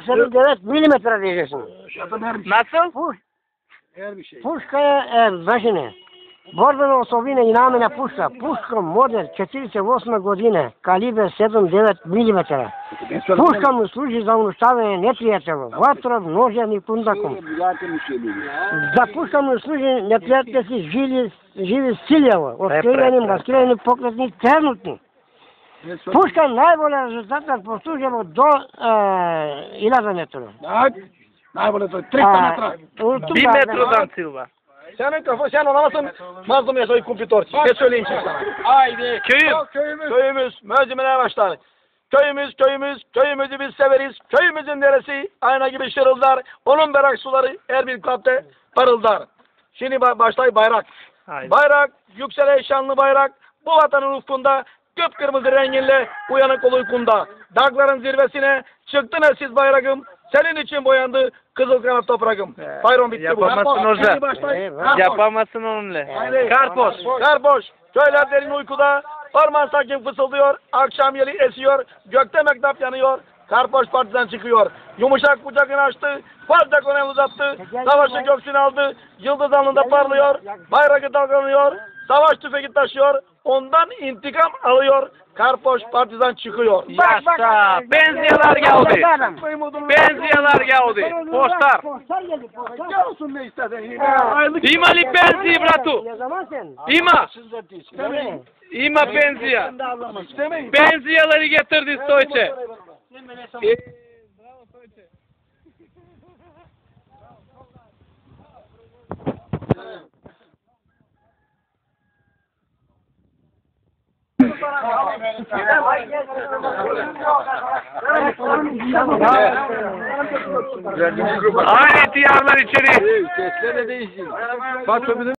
79 милиметра дежесен. Нацел? Пушка е, е вежене. Борбена особина и намена пушка. Пушка модер 48 година, калибер 7-9 мм. Пушка му служи за уништавање непријатело, ватров, ножен и пундаком. За пушка му служи непријателски живи, живи силјава, откривени, маскирани, поклетни, тернутни. Puška najbolje rezultata postižemo do e, 1000 metara. Bak. Najbolje to. 300 A, metre. u tu Bir da- metrodan Silva. Senin kafa sen olamazsın. Mazlum Yasoy kumpitör. Ne söyleyeyim şimdi sana? Haydi. Köyüm. Köyümüz. Köyümüz. Müezzimine başlar. Köyümüz, köyümüz, köyümüzü biz severiz. Köyümüzün neresi ayna gibi şırıldar. Onun berrak suları her bir kalpte parıldar. Şimdi ba- başlay bayrak. Haydi. Bayrak, yükselen şanlı bayrak. Bu vatanın ufkunda kıpkırmızı renginle uyanık uykunda. Dağların zirvesine çıktın siz bayrağım. Senin için boyandı kızıl kanat toprağım. He, Bayram bitti bu. yapamazsın orada. Yapamazsın onunla. Karpoş. Karpoş. Köyler derin uykuda. Orman sakin fısıldıyor. Akşam yeli esiyor. Gökte mektap yanıyor. Karpoş partiden çıkıyor. Yumuşak kucakını açtı. Fazla konen uzattı. Savaşı göksüne aldı. Yıldız alnında parlıyor. Bayrağı dalgalanıyor. Savaş tüfeği taşıyor. Ondan intikam alıyor. Karpoş partizan çıkıyor. Yaşa. Benziyalar geldi. Benziyalar geldi. Postar geldi, postar. Gel olsun ne istedin. İmali benzi bratu. Ne zaman sen? İma. İma benziya. İstemeyin. Benziyaları getirdi Stoyçe. Haydi ihtiyarlar içeri. Sesler de değişsin. Bak